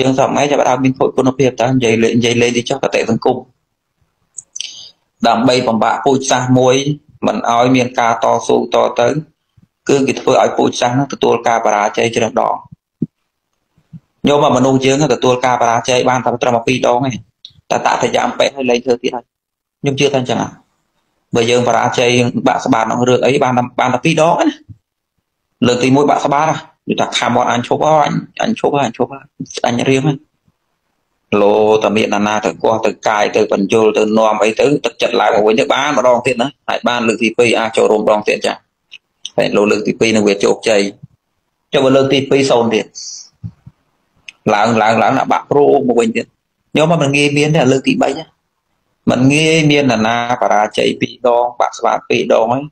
យើងសម័យចាប់ដើមមានខូចគុណភាពតើនិយាយលេងនិយាយលេងទៅចុះកតេសង្គមដើម្បីបំបាក់ពូជសាសន៍មួយមិនឲ្យមានការតស៊ូតទៅ គឺគេធ្វើឲ្យពូជសាសន៍នោះទទួលការបរាជ័យច្រើនដងញោមមនុស្សយើងទទួលការបរាជ័យបានតែត្រឹម2ដងឯងតែតតយ៉ាងពេកឲ្យលែងធ្វើទៀតហើយខ្ញុំជឿថាអញ្ចឹងហ่ะបើយើងបរាជ័យបាក់ស្បាតក្នុងរឿងអីបានបានតែ2ដងណាលើកទី1បាក់ស្បាតនិ យាយថាខំមកអញឈប់អញអញឈប់អញឈប់អញរៀមលោតមានណានាទៅកោះទៅកាយទៅបញ្យលទៅនាំអីទៅទឹកចិត្តឡើងមកវិញទៅបានម្ដងទៀតណាហើយបានលើកទី2អាចចូលរួមម្ដងទៀតចាហើយលោលើកទី2នឹងវាជោគជ័យចុះបើលើកទី2សូន្យទៀតឡើងឡើងឡើងដាក់បាក់ព្រោមកវិញទៀតខ្ញុំមិនងាយមានទេលើកទី3ណាមិនងាយមានណានាបរាជ័យ2ដងបាក់ស្បា2ដងហើយ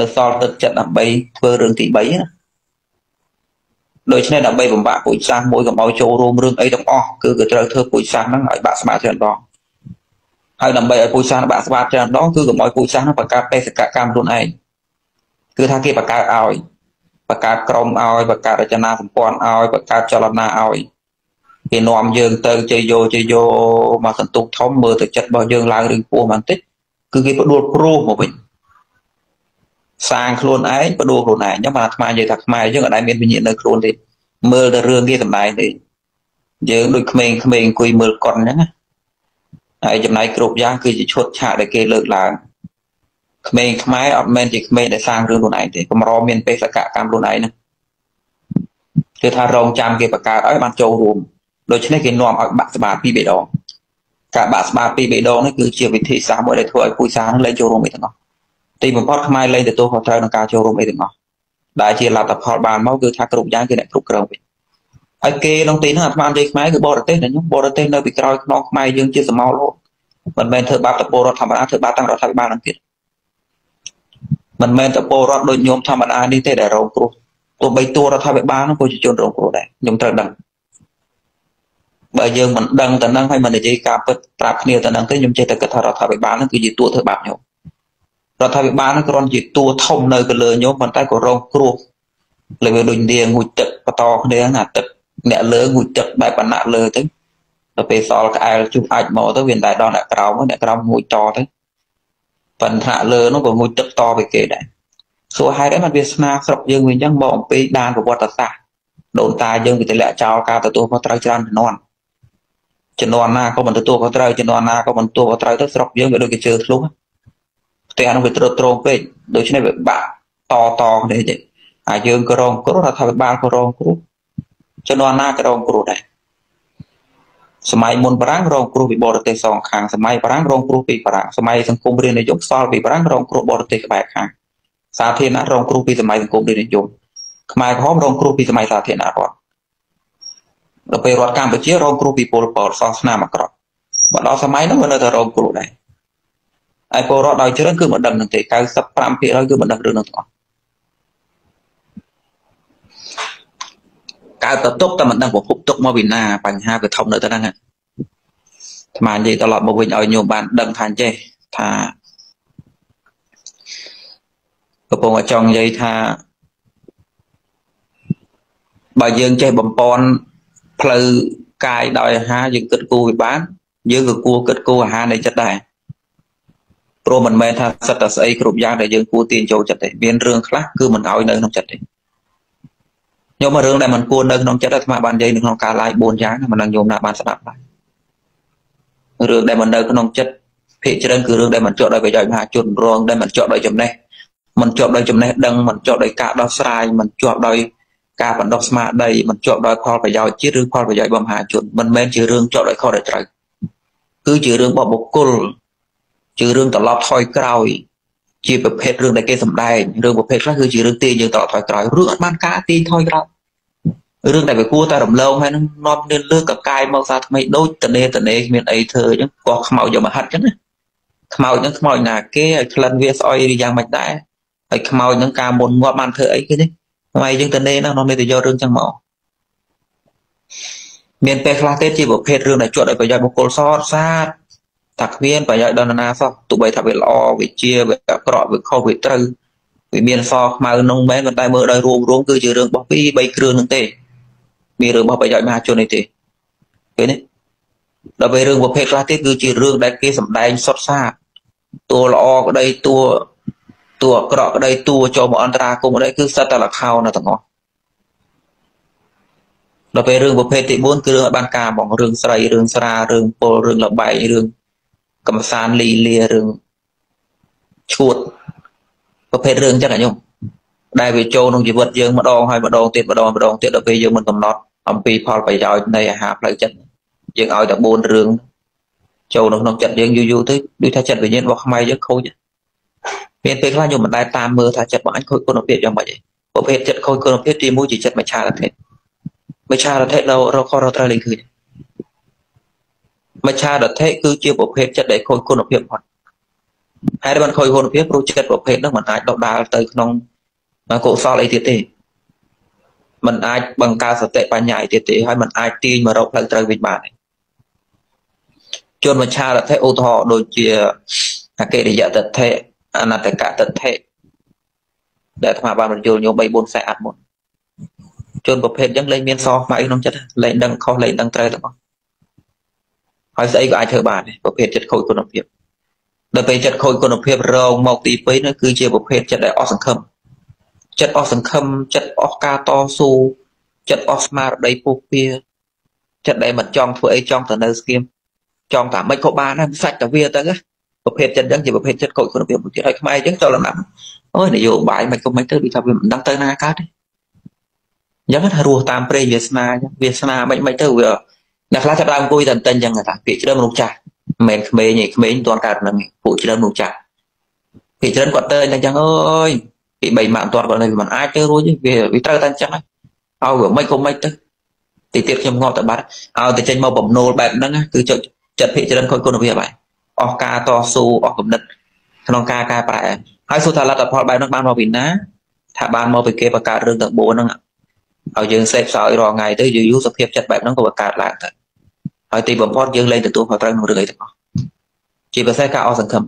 នៅសល់ទឹកចិត្តដើម្បីធ្វើរឿងទី3ណា ដូច្នេះដើម្បីបំបាក់ពូជសាសន៍មួយកុំឲ្យចូលរួមរឿងអីទាំងអស់គឺក៏ត្រូវធ្វើពូជសាសន៍ហ្នឹងឲ្យបាក់ស្បាច្រើនដងហើយដើម្បីឲ្យពូជសាសន៍បាក់ស្បាច្រើនដងគឺកុំឲ្យពូជសាសន៍ហ្នឹងបង្កើតបេសកកម្មខ្លួនឯងគឺថាគេបង្កើតឲ្យបង្កើតក្រុមឲ្យបង្កើតរចនាសម្ព័ន្ធឲ្យបង្កើតចលនាឲ្យគេនាំយើងទៅជ័យយោជ័យយោមកសន្ទុកធំមើលទៅចិត្តរបស់យើងឡើងរឿងពោះបន្តិចគឺគេផ្ដួលព្រោះមកវិញ សាងខ្លួនឯងបដូរខ្លួនឯងអញ្ចឹងបានអាត្មានិយាយថាខ្មែរយើងអត់ដែលមានវិញ្ញាណនៅខ្លួនទេមើលតែរឿងគេសម្ដែងទេយើងដូចក្មេងៗអង្គុយមើលកុនអញ្ចឹងណាហើយចំណាយគ្រប់យ៉ាងគឺជាឈុតឆាកដែលគេលើកឡើងក្មេងខ្មែរអត់មែនជាក្មេងដែលសាងរឿងខ្លួនឯងទេកម្រមានបេសកកម្មខ្លួនឯងហ្នឹងគឺថារងចាំគេបង្កើតឲ្យបានចូលរួមដូច្នេះគេនាំឲ្យបាក់ស្បាពីរបេដងការបាក់ស្បាពីរបេដងនេះគឺជាវិធីសាស្ត្រមួយដែលធ្វើឲ្យពូជសាសន៍នឹងលែងចូលរួមអីទាំងអស់ ទីបំផុតខ្មែរលែងទទួលខុសត្រូវនឹងការចូលរួមអីទាំងអស់ដែលជាលទ្ធផលបានមកគឺថាគ្រប់យ៉ាងគឺអ្នកគ្រប់គ្រងវិញហើយគេក្នុងទីហ្នឹងអាត្មានិយាយខ្មែរគឺបរទេសតែខ្ញុំបរទេសនៅពីក្រោយខ្នងខ្មែរយើងជាសមោលមិនមែនធ្វើបាបតពលរដ្ឋធម្មតាធ្វើបាបទាំងរដ្ឋាភិបាលនឹងទៀតមិនមែនតពលរដ្ឋដូចញោមធម្មតានេះទេដែលរងគ្រោះទោះបីតួរដ្ឋាភិបាលនោះក៏ជាជនរងគ្រោះដែរខ្ញុំត្រូវដឹងបើយើងមិនដឹងទៅនឹងហើយមិននិយាយការពិតប្រាប់គ្នាទៅនឹងទេខ្ញុំចេះតែគិតថារដ្ឋាភិបាលនោះគឺជាតួធ្វើបាបខ្ញុំ រដ្ឋាភិបាលនឹងគ្រាន់ជាតួធំនៅទៅលើញោមប៉ុន្តែក៏រងគ្រោះលើវាដូចនាងងូចទឹកបន្តគ្នាណាទឹកអ្នកលើងូចទឹកបែបបណ្ណៈលើទៅដល់ពេលសល់ក្អែលជុះអាចមកទៅវាមិនដែលដល់អ្នកក្រោមអ្នកក្រោមងូចតទៅបណ្ណៈលើនោះក៏ងូចទឹកតពីគេដែរសួរហេតុអីបានវាស្នាស្រុកយើងវាអញ្ចឹងមកអំពីដានប្រវត្តិសាស្ត្រដូនតាយើងវាទម្លាក់ចោលការទទួលខុសត្រូវច្រើនជំនាន់ជំនាន់ណាក៏មិនទទួលខុសត្រូវជំនាន់ណាក៏មិនទទួលខុសត្រូវទៅស្រុកយើងវាដូចគេជឿធ្លុះ ផ្ទះនោះវាត្រុតត្រងពេកដូច្នេះវាបាក់តតគ្នាទេហើយយើងក៏រងគ្រោះរដ្ឋាភិបាលក៏រងគ្រោះជំនាន់ណាក៏រងគ្រោះដែរសម័យមុនបារាំងរងគ្រោះពីបរទេសសងខាងសម័យបារាំងរងគ្រោះពីបារាំងសម័យសង្គមរាជនិយមសល់ពីបារាំងរងគ្រោះបរទេសក្បែរខាងសាធារណៈរងគ្រោះពីសម័យសង្គមរាជនិយមខ្មែរក្រហមរងគ្រោះពីសម័យសាធារណរដ្ឋដល់ពេលរដ្ឋកម្ពុជារងគ្រោះពីពលពតសងស្នាមអាក្រក់មកដល់សម័យនោះក៏នៅតែរងគ្រោះដែរ ហើយពលរដ្ឋដោយច្រើនគឺមិនដឹងនឹងទេ95%គឺមិនដឹងរឿងនោះទាំងអស់កើតទៅទុកតែមិនដឹងប្រភពទុកមកពីណាបញ្ហាវាធំនៅទៅហ្នឹងអាត្មានិយាយត្រឡប់មកវិញឲ្យញោមបានដឹងថាចេះថាកំពុងតែចង់និយាយថាបើយើងចេះបំពន់ផ្លូវកាយដោយអាហារយើងគិតគូរវាបានយើងក៏គួរគិតគូរអាហារនៃចិត្តដែរ ព្រោះមិនមែនថាសិតតែស្អីគ្រប់យ៉ាងដែលយើងគួរទាញចូលចិត្តទេមានរឿងខ្លះគឺមិនឲ្យនៅក្នុងចិត្តទេខ្ញុំមករឿងដែលមិនគួរនៅក្នុងចិត្តអាត្មាបាននិយាយនៅក្នុងការ live 4យ៉ាងមិនដឹងញោមណាបានស្ដាប់ដែររឿងដែលមិននៅក្នុងចិត្តភាគច្រើនគឺរឿងដែលមិនជាប់ដោយប្រយោជន៍មហាជនរងដែលមិនជាប់ដោយចំណេះមិនជាប់ដោយចំណេះដឹងមិនជាប់ដោយការដោះស្រាយមិនជាប់ដោយការបណ្ដុះស្មារតីមិនជាប់ដោយផលប្រយោជន៍ជាតិឬផលប្រយោជន៍របស់មហាជនមិនមែនជារឿងជាប់ដោយខុសដោយត្រូវគឺជារឿងរបស់បុគ្គល ជារឿងត្រឡប់ថយក្រោយ ជាប្រភេទរឿងដែលគេសម្ដែងរឿងប្រភេទខ្លះគឺជារឿងទាញយើងត្រឡប់ថយក្រោយរឿងអត់បានការទាញថយក្រោយរឿងដែលវាគួរតែរំលងហើយនឹងនាំគ្នាលើកកកាយមកសាថ្មីដូចតនេតនេគ្មានអីធ្វើអញ្ចឹងកោះខ្មោចយកមកហាត់អញ្ចឹងណាខ្មោចហ្នឹងខ្មោចណាគេឲ្យក្លិនវាស្អុយយ៉ាងម៉េចដែរហើយខ្មោចហ្នឹងការមុនងាប់បានធ្វើអីគេទេថ្មីយើងតនេណានាំគ្នាទៅយករឿងចឹងមកមានពេលខ្លះទៀតជាប្រភេទរឿងដែលជាប់ដោយប្រយោជន៍បុគ្គលសតសាទ ថាគ្មានប្រយោជន៍ដល់នរណាសោះទោះបីថាវាល្អវាជាវាអាក្រក់វាខុសវាត្រូវវាមានសខ្មៅនោះមែនប៉ុន្តែមើលដោយរួមរួមគឺជារឿងរបស់ពីរបីគ្រឿងនឹងទេមានរឿងរបស់ប្រយោជន៍មហាជននេះទេឃើញទេដល់ពេលរឿងប្រភេទខ្លះទៀតគឺជារឿងដែលគេសម្ដែងសុតសាតួល្អក្តីតួតួអាក្រក់ក្តីតួចូលមកអន្តរាគមក្តីគឺសិតតែលខោនៅទាំងអស់ដល់ពេលរឿងប្រភេទទី4គឺរឿងឲ្យបានការបងរឿងស្រីរឿងស្រារឿងពលរឿងលបែងរឿង កំសាន្តលីលារឿងឈួតប្រភេទរឿងចឹងអាញោមដែលវាចូលក្នុងជីវិតយើងម្ដងហើយម្ដងទៀតម្ដងម្ដងទៀតដល់ពេលយើងមិនកំណត់អំពីផលប្រយោជន៍នៃអាហារផ្លូវចិត្តយើងឲ្យតែ4រឿងចូលនៅក្នុងចិត្តយើងយូរយូរទៅដូចថាចិត្តវិញ្ញាណរបស់ខ្មែរយើងខូចមានពេលខ្លះខ្ញុំមិនដែលតាមមើលថាចិត្តរបស់អញខូចគុណភាពយ៉ាងម៉េចទេប្រភេទចិត្តខូចគុណភាពទី1ជាចិត្តមច្ឆារធិមច្ឆារធិនៅរកខរត្រូវលេងឃើញ មច្ឆារធិគឺជាប្រភេទចិត្តដែលខូចគុណភាពផុតហើយមិនខូចគុណភាពព្រោះចិត្តប្រភេទនោះមិនអាចដកដាលទៅក្នុងកុសលអីទៀតទេมันអាចបង្កើតសតិបញ្ញាអីទៀតទេហើយมันអាចទាញមករកផ្លូវត្រូវវិញបានទេជនមច្ឆារតិឧទាហរណ៍ដូចជាអកិរិយតថេអនតកតថេដែលអាត្មាបានបញ្យល់ញោម3 4ខ្សែអាត់មុនជនប្រភេទអញ្ចឹងលែងមានសខ្មៅក្នុងចិត្តលែងដឹងខុសលែងដឹងត្រូវទាំងអស់ ហើយស្អីក៏អាចធ្វើបានដែរប្រភេទចិត្តខូចគុណភាពដល់ពេលចិត្តខូចគុណភាពរងមកទី2នោះគឺជាប្រភេទចិត្តដែលអស់សង្ឃឹមចិត្តអស់សង្ឃឹមចិត្តអស់ការតស៊ូចិត្តអស់ស្មារតីពុះពៀចិត្តដែលមិនចង់ធ្វើអីចង់ទៅនៅស្គៀមចង់តែមិនក៏បានដែរសាច់តែវាទៅប្រភេទចិត្តអញ្ចឹងជាប្រភេទចិត្តខូចគុណភាពមួយទៀតហើយខ្មែរអញ្ចឹងចូលលំដាប់អូយនយោបាយមិនក៏មិនទៅដូចថាវាមិនដឹងទៅណាកើតទេអញ្ចឹងថារស់តាមព្រេងវាសនាអញ្ចឹងវាសនាមិនមិនទៅវា អ្នកខ្លះចាប់ដើមអង្គុយតែតែអញ្ចឹងថាពាក្យច្រើនមនុស្សចាស់មិនមែនក្មេងទេក្មេងមិនទាន់កើតនឹងពួកច្រើនមនុស្សចាស់ពាក្យច្រើនគាត់ទៅអញ្ចឹងអើយពី3ម៉ាក់មិនទាន់គាត់នៅវាមិនអាចទៅរួចវាវាត្រូវតែអញ្ចឹងហើយឲ្យវាមិនក៏មិនទៅទីទៀតខ្ញុំងាប់តែបាត់ឲ្យតែចេញមកបំណូលបែបហ្នឹងគឺចិត្តភិកច្រើនខូចគុណភាពហើយអស់ការតស៊ូអស់គំនិតក្នុងការកែប្រែហើយសួរថាលទ្ធផលបែបហ្នឹងបានមកពីណាថាបានមកពីគេបង្កើតរឿងទាំង4ហ្នឹងឲ្យយើងសេពសោយរាល់ថ្ងៃទៅយូរយូរសភាពចិត្តបែបហ្នឹងក៏បង្កើតឡើងទៅ ហើយទីបំផុតយើងលែងទទួលខុសត្រូវក្នុងរឿងអីទាំងអស់ជាពិសេសការអស់សង្ឃឹម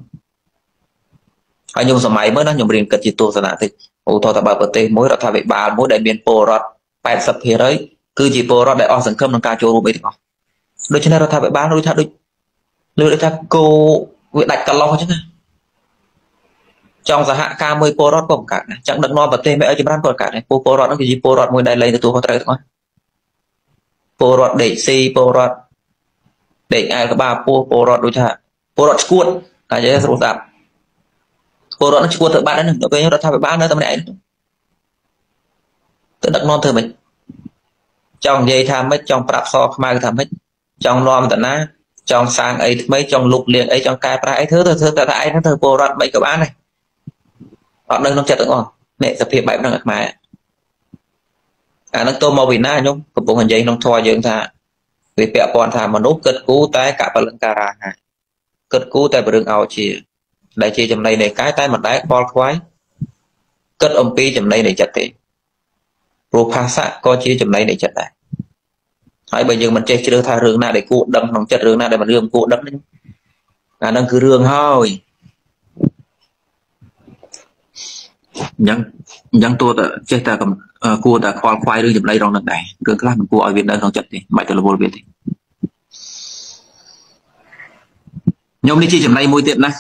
ហើយខ្ញុំសម័យមើលណាខ្ញុំរៀនគិតជាទស្សនៈតិចឧទាហរណ៍ថាបើប្រទេសមួយរដ្ឋាភិបាលមួយដែលមានពលរដ្ឋ80%គឺជាពលរដ្ឋដែលអស់សង្ឃឹមក្នុងការចូលរួមអីទាំងអស់ដូច្នេះរដ្ឋាភិបាលដូចថាដូចលើដូចថាគោវាដាច់កន្លោះអញ្ចឹងណាចង់សហការមួយពលរដ្ឋក៏បង្កើតដែរចង់ដឹកនាំប្រទេសមិនឲ្យចម្រើនក៏បង្កើតដែរពលពលរដ្ឋហ្នឹងគឺជាពលរដ្ឋមួយដែលលែងទទួលខុសត្រូវទាំងអស់ពលរដ្ឋដេកស៊ីពលរដ្ឋ ដេកអែលក្បាលពោះពលរដ្ឋដូចថាពលរដ្ឋឈួតតែនិយាយស្រួលស្ដាប់ពលរដ្ឋនឹងឈួតធ្វើបាត់ហ្នឹងទៅពេលរដ្ឋាភិបាលនៅតែម្នាក់ឯងទៅដឹកនាំធ្វើម៉េចចង់និយាយថាម៉េចចង់ប្រាប់សខ្មៅថាម៉េចចង់នាំតាណាចង់សាងអីថ្មីចង់លុកលៀងអីចង់កែប្រែអីធ្វើទៅធ្វើតែឯងហ្នឹងទៅពលរដ្ឋមិនក៏បានដែរអត់នៅក្នុងចិត្តទាំងអស់នេះសភាពបែបហ្នឹងអាខ្មែរអានឹងទៅមកពីណាខ្ញុំកំពុងនិយាយក្នុងធម៌យើងថា វាពាក់ព័ន្ធថាមនុស្សគិតគូតែកបលង្ការាហាគិតគូតែរឿងឲ្យជា ដែលជាចំណៃនៃកាយតែមិនដែលខ្វល់ខ្វាយគិតអំពីចំណៃនៃចិត្តទេព្រោះភាសៈក៏ជាចំណៃនៃចិត្តដែរហើយបើយើងមិនចេះជ្រើសថារឿងណាដែលគួរដឹងក្នុងចិត្តរឿងណាដែលមិនរឿងគួរដឹងហ្នឹងអាហ្នឹងគឺរឿងហើយអញ្ចឹងអញ្ចឹងតួតចេះតែគួរតែខ្វល់ខ្វាយរឿងចំណៃរងនឹងដែររឿងខ្លះមិនគួរឲ្យវានៅក្នុងចិត្តទេមិនបាច់ទៅរវល់វាទេ ខ្ញុំនេះជាចំណៃមួយទៀតណា